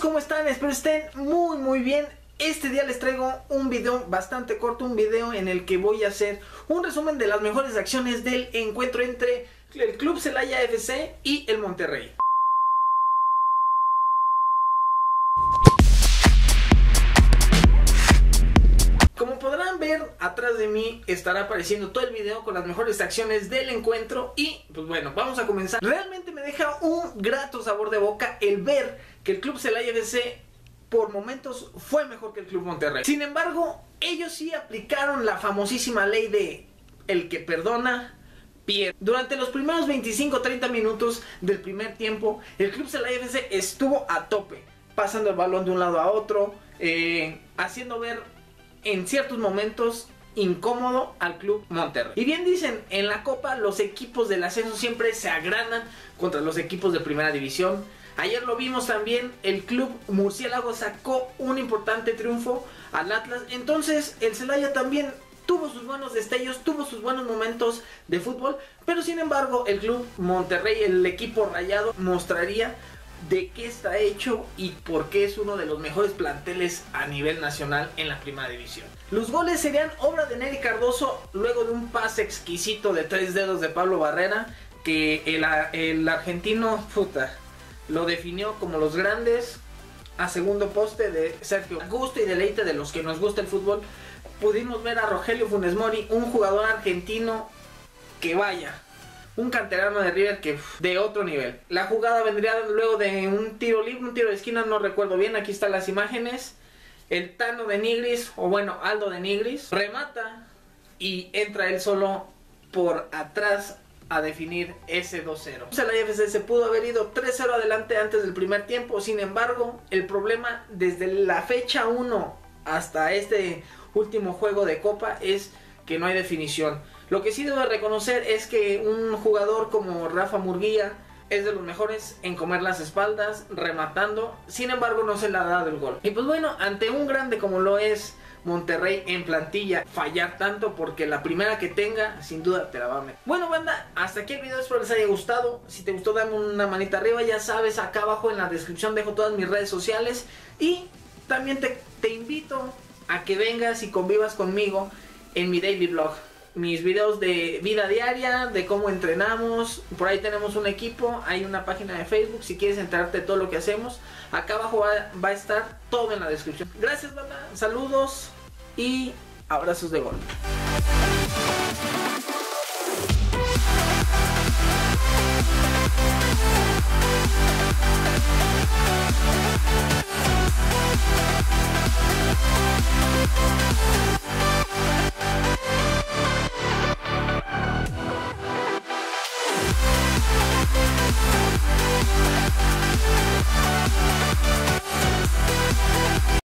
¿cómo están? Espero estén muy muy bien. Este día les traigo un video bastante corto, un video en el que voy a hacer un resumen de las mejores acciones del encuentro entre el Club Celaya FC y el Monterrey. Como podrán ver, atrás de mí estará apareciendo todo el video con las mejores acciones del encuentro y pues bueno, vamos a comenzar. Realmente me deja un grato sabor de boca el ver que el Club Celaya FC por momentos fue mejor que el Club Monterrey. Sin embargo, ellos sí aplicaron la famosísima ley de el que perdona pierde. Durante los primeros 25-30 minutos del primer tiempo, el Club Celaya FC estuvo a tope, pasando el balón de un lado a otro, eh, haciendo ver en ciertos momentos incómodo al club Monterrey. Y bien dicen, en la Copa los equipos del ascenso siempre se agranan contra los equipos de primera división. Ayer lo vimos también, el club murciélago sacó un importante triunfo al Atlas. Entonces el Celaya también tuvo sus buenos destellos, tuvo sus buenos momentos de fútbol. Pero sin embargo el club Monterrey, el equipo rayado, mostraría de qué está hecho y por qué es uno de los mejores planteles a nivel nacional en la primera división. Los goles serían obra de Nery Cardoso luego de un pase exquisito de tres dedos de Pablo Barrera que el, el argentino puta, lo definió como los grandes a segundo poste de Sergio Gusto y deleite de los que nos gusta el fútbol. Pudimos ver a Rogelio Funes Mori, un jugador argentino que vaya, un canterano de River que de otro nivel. La jugada vendría luego de un tiro libre, un tiro de esquina, no recuerdo bien, aquí están las imágenes. El Tano de Nigris, o bueno, Aldo de Nigris, remata y entra él solo por atrás a definir ese 2-0. La IFC se pudo haber ido 3-0 adelante antes del primer tiempo, sin embargo, el problema desde la fecha 1 hasta este último juego de Copa es que no hay definición. Lo que sí debo reconocer es que un jugador como Rafa Murguía es de los mejores en comer las espaldas, rematando, sin embargo no se le ha dado el gol. Y pues bueno, ante un grande como lo es Monterrey en plantilla, fallar tanto porque la primera que tenga, sin duda te la va a meter. Bueno banda, hasta aquí el video, espero les haya gustado. Si te gustó dame una manita arriba, ya sabes, acá abajo en la descripción dejo todas mis redes sociales. Y también te, te invito a que vengas y convivas conmigo en mi daily vlog mis videos de vida diaria, de cómo entrenamos. Por ahí tenemos un equipo, hay una página de Facebook. Si quieres enterarte de todo lo que hacemos, acá abajo va, a estar todo en la descripción. Gracias, banda. Saludos y abrazos de gol.